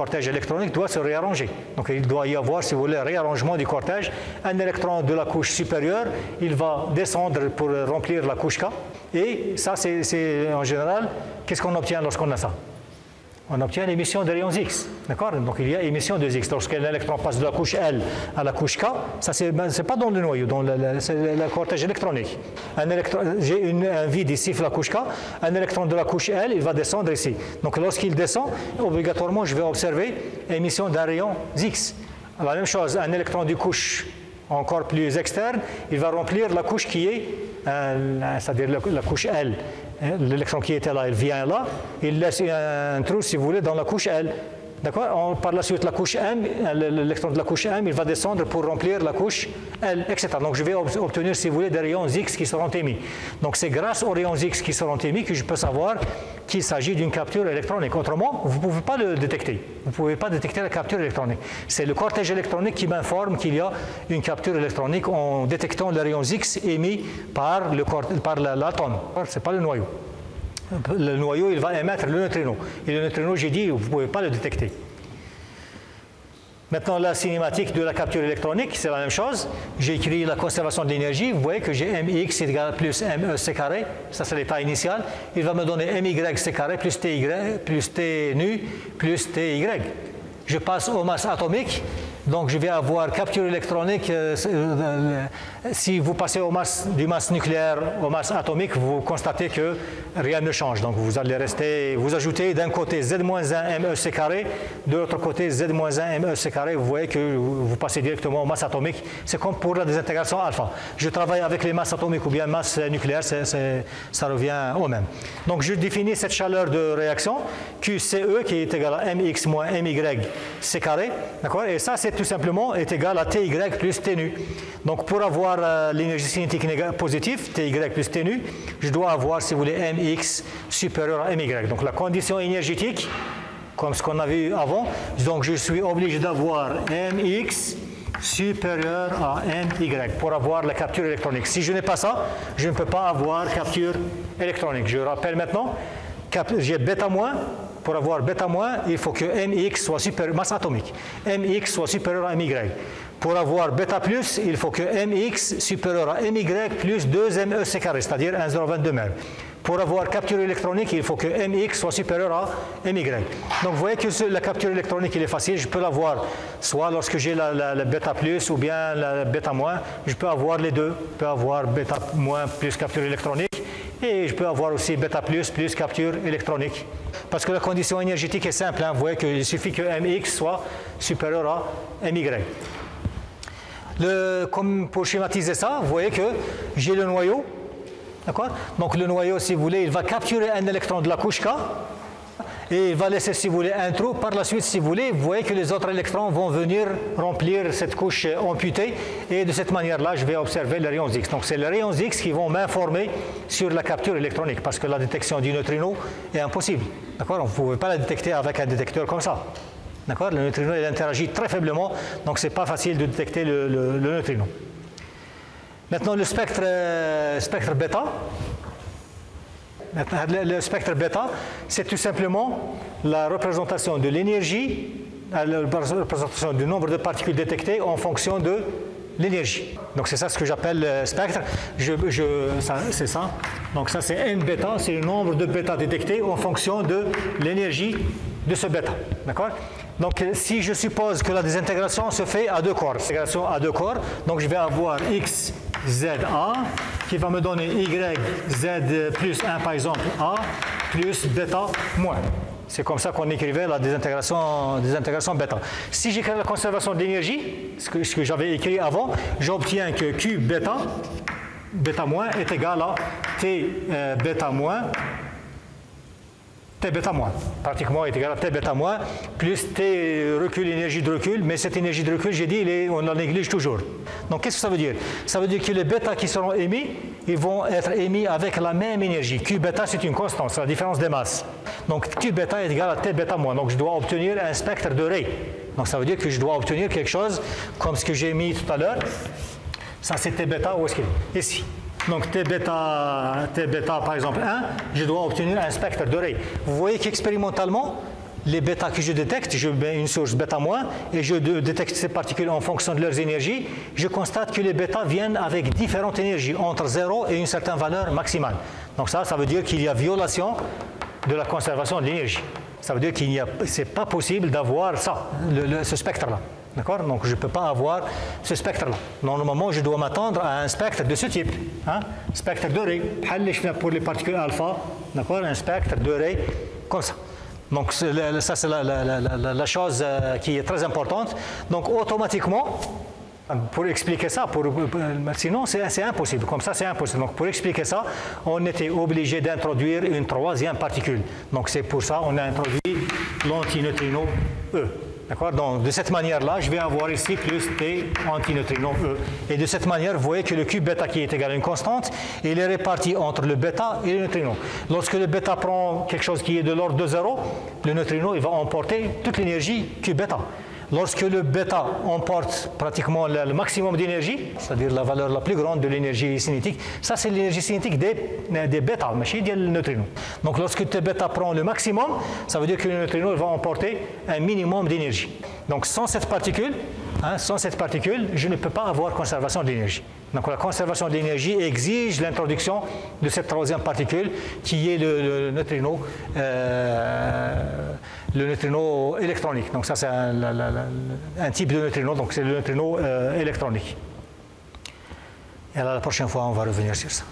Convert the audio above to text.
cortège électronique doit se réarranger. Donc il doit y avoir, si vous voulez, un réarrangement du cortège. Un électron de la couche supérieure, il va descendre pour remplir la couche K. Et ça, c'est en général, qu'est-ce qu'on obtient lorsqu'on a ça? On obtient l'émission de rayons X. D'accord? Donc il y a émission de X. Lorsqu'un électron passe de la couche L à la couche K, ça c'est ben, pas dans le noyau, dans le, cortège électronique. J'ai un vide ici sur la couche K, un électron de la couche L, il va descendre ici. Donc lorsqu'il descend, obligatoirement je vais observer l'émission d'un rayon X. La même chose, un électron du couche encore plus externe, il va remplir la couche qui est, euh, c'est-à-dire la couche L. Hein, l'électron qui était là, il vient là, il laisse un trou, si vous voulez, dans la couche L. D'accord? Par la suite, la couche M, l'électron de la couche M, il va descendre pour remplir la couche L, etc. Donc je vais obtenir, si vous voulez, des rayons X qui seront émis. Donc c'est grâce aux rayons X qui seront émis que je peux savoir qu'il s'agit d'une capture électronique. Autrement, vous ne pouvez pas le détecter. Vous ne pouvez pas détecter la capture électronique. C'est le cortège électronique qui m'informe qu'il y a une capture électronique en détectant les rayons X émis par l'atome. Ce n'est pas le noyau le noyau, il va émettre le neutrino. Et le neutrino, j'ai dit, vous ne pouvez pas le détecter. Maintenant, la cinématique de la capture électronique, c'est la même chose. J'ai écrit la conservation de l'énergie. Vous voyez que j'ai mx égale plus mec carré. Ça, c'est l'état initial. Il va me donner my c carré plus ty plus t nu plus ty. Je passe aux masses atomiques. Donc je vais avoir capture électronique. Euh, si vous passez au masse, du masse nucléaire au masse atomique, vous constatez que rien ne change. Donc vous allez rester, vous ajoutez d'un côté z-1 mec carré, de l'autre côté z-1 mec carré, vous voyez que vous passez directement aux masses atomiques. C'est comme pour la désintégration alpha. Je travaille avec les masses atomiques ou bien masses nucléaires, ça revient au même. Donc je définis cette chaleur de réaction, QCE qui est égal à mx moins my c carré. D'accord? Et ça, c'est tout simplement est égal à Ty plus T nu. Donc pour avoir euh, l'énergie cinétique positive, Ty plus T nu, je dois avoir, si vous voulez, Mx supérieur à My. Donc la condition énergétique, comme ce qu'on a vu avant, donc je suis obligé d'avoir Mx supérieur à My pour avoir la capture électronique. Si je n'ai pas ça, je ne peux pas avoir capture électronique. Je rappelle maintenant, j'ai bêta moins pour avoir bêta moins, il faut que mx soit supérieur, masse atomique, mx soit supérieur à my. Pour avoir bêta plus, il faut que mx supérieur à my plus 2mec carré, c'est-à-dire 1,022 m. Pour avoir capture électronique, il faut que mx soit supérieur à my. Donc vous voyez que la capture électronique, il est facile. Je peux l'avoir soit lorsque j'ai la, la, bêta plus ou bien la bêta moins. Je peux avoir les deux. Je peux avoir bêta moins plus capture électronique et je peux avoir aussi bêta plus plus capture électronique. Parce que la condition énergétique est simple. Hein. Vous voyez qu'il suffit que mx soit supérieur à my. Pour schématiser ça, vous voyez que j'ai le noyau. Donc le noyau, si vous voulez, il va capturer un électron de la couche K et il va laisser, si vous voulez, un trou. Par la suite, si vous voulez, vous voyez que les autres électrons vont venir remplir cette couche amputée et de cette manière-là, je vais observer les rayons X. Donc c'est les rayons X qui vont m'informer sur la capture électronique parce que la détection du neutrino est impossible. D'accord? On ne pouvez pas la détecter avec un détecteur comme ça. D'accord Le neutrino, il interagit très faiblement, donc ce n'est pas facile de détecter le, neutrino. Maintenant, le spectre, euh, spectre bêta, le spectre bêta, c'est tout simplement la représentation de l'énergie, euh, la représentation du nombre de particules détectées en fonction de l'énergie. Donc c'est ça ce que j'appelle le spectre. Je, c'est ça. Donc ça c'est n bêta, c'est le nombre de bêta détectés en fonction de l'énergie de ce bêta. D'accord? Donc si je suppose que la désintégration se fait à deux corps, à deux corps, donc je vais avoir x, z, qui va me donner y, z plus 1 par exemple, a, plus bêta moins. C'est comme ça qu'on écrivait la désintégration, désintégration bêta. Si j'écris la conservation d'énergie, ce que, j'avais écrit avant, j'obtiens que Q bêta, bêta moins, est égal à T euh, moins T bêta moins, pratiquement est égal à T bêta moins, plus T recul, énergie de recul, mais cette énergie de recul, j'ai dit, on la néglige toujours. Donc qu'est-ce que ça veut dire? Ça veut dire que les bêta qui seront émis, ils vont être émis avec la même énergie. Q bêta, c'est une constante, c'est la différence des masses. Donc Q bêta est égal à T bêta moins, donc je dois obtenir un spectre de ray. Donc ça veut dire que je dois obtenir quelque chose comme ce que j'ai mis tout à l'heure. Ça c'est T bêta, où est-ce qu'il est Ici? Donc T bêta, T par exemple 1, je dois obtenir un spectre de Vous voyez qu'expérimentalement, les bêta que je détecte, je mets une source bêta moins et je détecte ces particules en fonction de leurs énergies, je constate que les bêta viennent avec différentes énergies, entre 0 et une certaine valeur maximale. Donc ça, ça veut dire qu'il y a violation de la conservation de l'énergie. Ça veut dire qu'il c'est pas possible d'avoir ça, ce spectre-là. D'accord? Donc je ne peux pas avoir ce spectre-là. Normalement, je dois m'attendre à un spectre de ce type. Hein? Spectre doré. Pour les particules alpha, d'accord? Un spectre doré comme ça. Donc ça, c'est la, chose euh, qui est très importante. Donc automatiquement, pour expliquer ça, pour, sinon c'est impossible. Comme ça, c'est impossible. Donc pour expliquer ça, on était obligé d'introduire une troisième particule. Donc c'est pour ça qu'on a introduit l'antineutrino E. D'accord? Donc, de cette manière-là, je vais avoir ici plus T antineutrino E. Et de cette manière, vous voyez que le Q bêta qui est égal à une constante, il est réparti entre le bêta et le neutrino. Lorsque le bêta prend quelque chose qui est de l'ordre de 0, le neutrino il va emporter toute l'énergie Q bêta. Lorsque le bêta emporte pratiquement le, maximum d'énergie, c'est-à-dire la valeur la plus grande de l'énergie cinétique, ça c'est l'énergie cinétique des, des bêta, mais des neutrinos. Donc lorsque le bêta prend le maximum, ça veut dire que le neutrino va emporter un minimum d'énergie. Donc sans cette particule, hein, sans cette particule, je ne peux pas avoir conservation d'énergie. Donc la conservation d'énergie exige l'introduction de cette troisième particule qui est le, neutrino, euh, le neutrino électronique. Donc ça c'est un, type de neutrino, donc c'est le neutrino euh, électronique. Et la prochaine fois on va revenir sur ça.